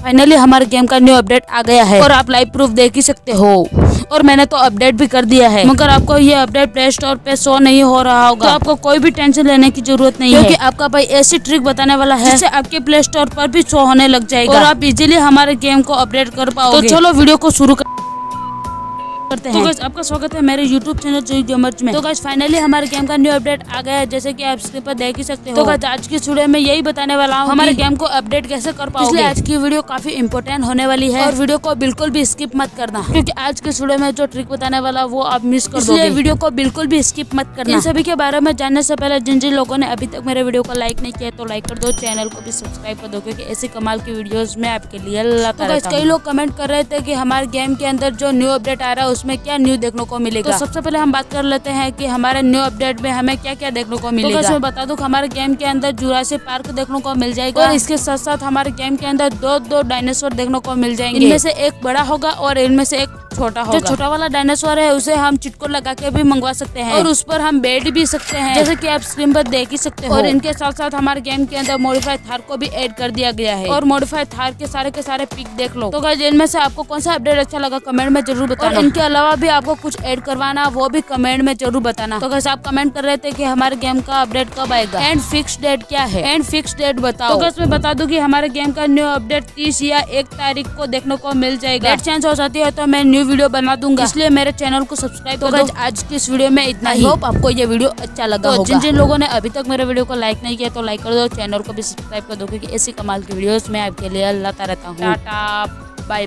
Finally हमारे game का new update आ गया है। और आप लाइव प्रूफ देख ही सकते हो। और मैंने तो अपडेट भी कर दिया है। मगर आपको ये अपडेट प्ले स्टोर पे शो नहीं हो रहा होगा। तो आपको कोई भी टेंशन लेने की ज़रूरत नहीं क्योंकि है। क्योंकि आपका भाई ऐसी ट्रिक बताने वाला है। जिससे आपके प्ले स्टोर पर भी शो होने लग जाएगा। और आप इजीली हमारे गेम को अपडेट कर पाओ तो चलो वीडियो को शुरू कर करते हैं। तो गाइस आपका स्वागत है मेरे YouTube चैनल जोई गेमर्स में। तो गाइस फाइनली हमारे गेम का न्यू अपडेट आ गया है जैसे कि आप स्क्रीन पर देख ही सकते हो। तो गाइस आज की वीडियो में यही बताने वाला हूँ हमारे गेम को अपडेट कैसे कर पाओगे। इसलिए आज की वीडियो काफ़ी इम्पोर्टेंट होने वाली है। और वीडियो को बिल्कुल भी स्किप मत करना। क्योंकि आज की वीडियो में जो ट्रिक बताने वाला वो आप मिस कर वीडियो को बिल्कुल भी स्किप मत करना। इन सभी के बारे में जानने से पहले जिन जिन लोगों ने अभी तक मेरे वीडियो को लाइक नहीं किया तो लाइक कर दो चैनल को भी सब्सक्राइब कर दो क्योंकि ऐसी कमाल की वीडियो में आपके लिए तो कई लोग कमेंट कर रहे थे की हमारे गेम के अंदर जो न्यू अपडेट आ रहा है उसमें क्या न्यू देखने को मिलेगा? तो सबसे पहले हम बात कर लेते हैं कि हमारे न्यू अपडेट में हमें क्या क्या देखने को मिलेगा। तो बता दूँ हमारे गेम के अंदर जुरासी पार्क देखने को मिल जाएगा। और इसके साथ साथ हमारे गेम के अंदर दो दो डायनासोर देखने को मिल जाएँगे। इनमें से एक बड़ा होगा और इनमें से एक छोटा होगा। जो छोटा वाला डायनासोर है उसे हम चिटको लगा के भी मंगवा सकते हैं। और उस पर हम बैठ भी सकते हैं। जैसे कि आप स्क्रीन पर देख ही सकते हो। और इनके साथ साथ हमारे गेम के अंदर मोडिफाइड थार को भी एड कर दिया गया है। और मोडिफाइड थार के सारे के सारे पिक देख लो। तो इनमें से आपको कौन सा अपडेट अच्छा लगा कमेंट में ज़रूर बताना। इनके अलावा भी आपको कुछ ऐड करवाना वो भी कमेंट में ज़रूर बताना। तो कैसे आप कमेंट कर रहे थे कि हमारे गेम का अपडेट कब आएगा। एंड फिक्स डेट क्या है? एंड फिक्स डेट बताओ। तो मैं बता दूँ कि हमारे गेम का न्यू अपडेट तीस या एक तारीख को देखने को मिल जाएगा। डेट चेंज हो जाती है तो मैं न्यू वीडियो बना दूँगा। इसलिए मेरे चैनल को सब्सक्राइब तो आज की इस वीडियो में इतना ही। होप आपको ये वीडियो अच्छा लगा तो जिन जिन लोगों ने अभी तक मेरे वीडियो को लाइक नहीं किया तो लाइक कर दो चैनल को भी सब्सक्राइब कर दो क्योंकि ऐसी कमाल की वीडियो मैं आपके लिए लाता रहता हूँ। बाय